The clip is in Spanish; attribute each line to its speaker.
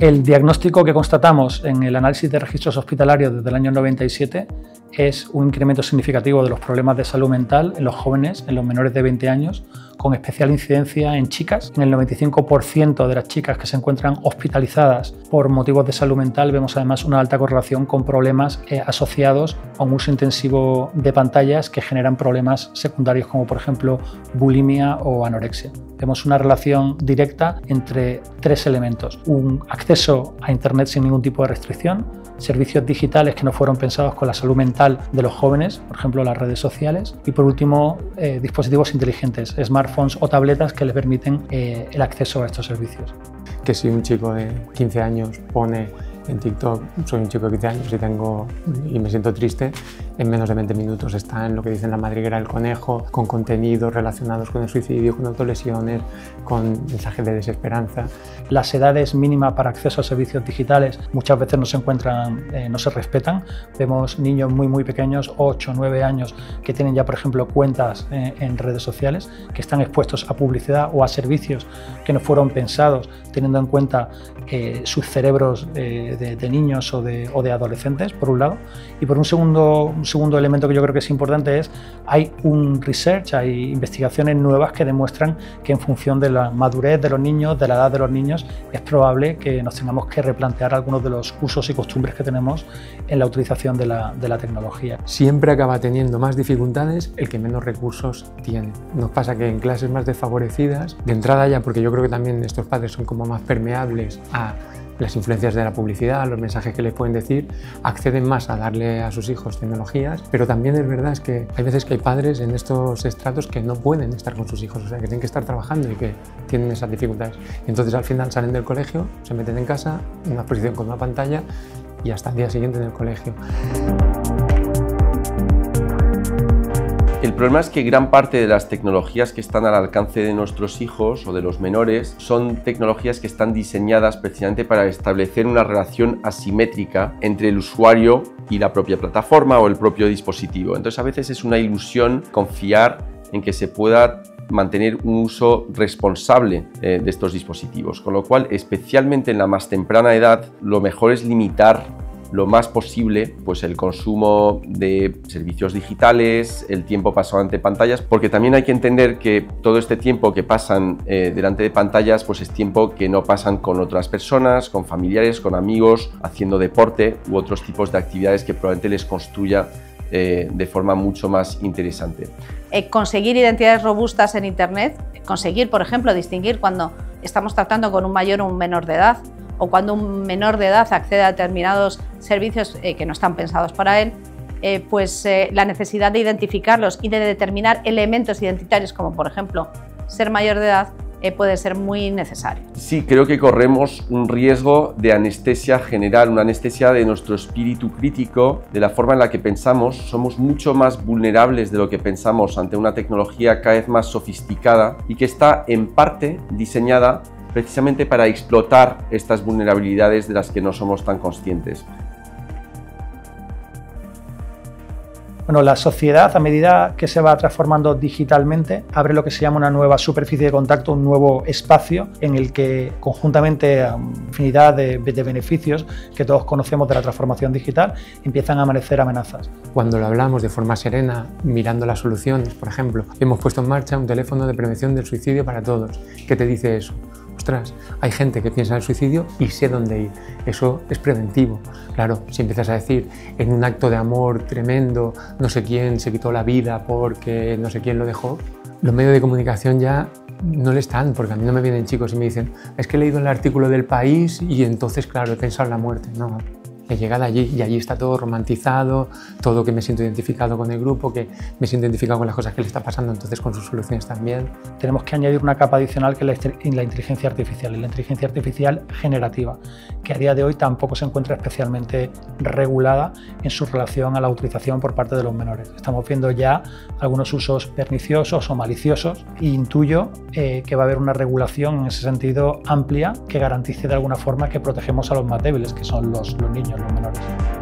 Speaker 1: El diagnóstico que constatamos en el análisis de registros hospitalarios desde el año 97 es un incremento significativo de los problemas de salud mental en los jóvenes, en los menores de 20 años, con especial incidencia en chicas. En el 95% de las chicas que se encuentran hospitalizadas por motivos de salud mental vemos además una alta correlación con problemas eh, asociados a un uso intensivo de pantallas que generan problemas secundarios como por ejemplo bulimia o anorexia. Vemos una relación directa entre tres elementos. Un acceso a Internet sin ningún tipo de restricción, servicios digitales que no fueron pensados con la salud mental de los jóvenes, por ejemplo las redes sociales, y por último eh, dispositivos inteligentes, smartphones o tabletas que les permiten eh, el acceso a estos servicios.
Speaker 2: Que si un chico de 15 años pone en TikTok soy un chico de 15 años y, tengo, y me siento triste, en menos de 20 minutos está en lo que dicen la madriguera del conejo, con contenidos relacionados con el suicidio, con autolesiones, con mensajes de desesperanza.
Speaker 1: Las edades mínimas para acceso a servicios digitales muchas veces no se encuentran, eh, no se respetan. Vemos niños muy muy pequeños, 8, 9 años, que tienen ya por ejemplo cuentas eh, en redes sociales, que están expuestos a publicidad o a servicios que no fueron pensados teniendo en cuenta eh, sus cerebros de, niños o de, o de, adolescentes, por un lado. Y por un segundo, un segundo elemento que yo creo que es importante es, hay un research, hay investigaciones nuevas que demuestran que en función de la madurez de los niños, de la edad de los niños, es probable que nos tengamos que replantear algunos de los usos y costumbres que tenemos en la utilización de la, de la tecnología.
Speaker 2: Siempre acaba teniendo más dificultades el que menos recursos tiene. Nos pasa que en clases más desfavorecidas, de entrada ya, porque yo creo que también estos padres son como más permeables a las influencias de la publicidad, los mensajes que les pueden decir, acceden más a darle a sus hijos tecnologías, pero también es verdad es que hay veces que hay padres en estos estratos que no pueden estar con sus hijos, o sea, que tienen que estar trabajando y que tienen esas dificultades. entonces al final salen del colegio, se meten en casa, en una exposición con una pantalla y hasta el día siguiente en el colegio.
Speaker 3: El problema es que gran parte de las tecnologías que están al alcance de nuestros hijos o de los menores son tecnologías que están diseñadas precisamente para establecer una relación asimétrica entre el usuario y la propia plataforma o el propio dispositivo. Entonces a veces es una ilusión confiar en que se pueda mantener un uso responsable eh, de estos dispositivos, con lo cual especialmente en la más temprana edad lo mejor es limitar lo más posible pues el consumo de servicios digitales, el tiempo pasado ante pantallas, porque también hay que entender que todo este tiempo que pasan eh, delante de pantallas pues es tiempo que no pasan con otras personas, con familiares, con amigos, haciendo deporte u otros tipos de actividades que probablemente les construya eh, de forma mucho más interesante.
Speaker 4: Eh, conseguir identidades robustas en Internet, conseguir, por ejemplo, distinguir cuando estamos tratando con un mayor o un menor de edad, o cuando un menor de edad accede a determinados servicios eh, que no están pensados para él, eh, pues eh, la necesidad de identificarlos y de determinar elementos identitarios como por ejemplo ser mayor de edad puede ser muy necesario.
Speaker 3: Sí, creo que corremos un riesgo de anestesia general, una anestesia de nuestro espíritu crítico, de la forma en la que pensamos. Somos mucho más vulnerables de lo que pensamos ante una tecnología cada vez más sofisticada y que está en parte diseñada precisamente para explotar estas vulnerabilidades de las que no somos tan conscientes.
Speaker 1: Bueno, la sociedad, a medida que se va transformando digitalmente, abre lo que se llama una nueva superficie de contacto, un nuevo espacio en el que conjuntamente a infinidad de, de beneficios que todos conocemos de la transformación digital empiezan a amanecer amenazas.
Speaker 2: Cuando lo hablamos de forma serena, mirando las soluciones, por ejemplo, hemos puesto en marcha un teléfono de prevención del suicidio para todos. ¿Qué te dice eso? Ostras, hay gente que piensa en el suicidio y sé dónde ir. Eso es preventivo. Claro, si empiezas a decir en un acto de amor tremendo, no sé quién se quitó la vida porque no sé quién lo dejó, los medios de comunicación ya no le están, porque a mí no me vienen chicos y me dicen, es que he leído el artículo del país y entonces, claro, he pensado en la muerte. No, he llegado allí y allí está todo romantizado, todo que me siento identificado con el grupo, que me siento identificado con las cosas que le está pasando, entonces con sus soluciones también.
Speaker 1: Tenemos que añadir una capa adicional que es la inteligencia artificial, la inteligencia artificial generativa, que a día de hoy tampoco se encuentra especialmente regulada en su relación a la utilización por parte de los menores. Estamos viendo ya algunos usos perniciosos o maliciosos e intuyo eh, que va a haber una regulación en ese sentido amplia que garantice de alguna forma que protegemos a los más débiles, que son los, los niños, los menores.